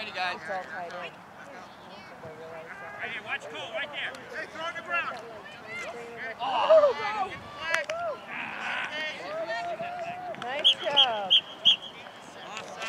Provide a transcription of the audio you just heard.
Ready, guys. It's all tied in. Hey, watch Cole right there.